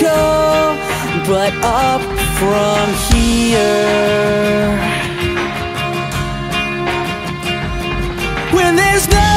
go but up from here. When there's no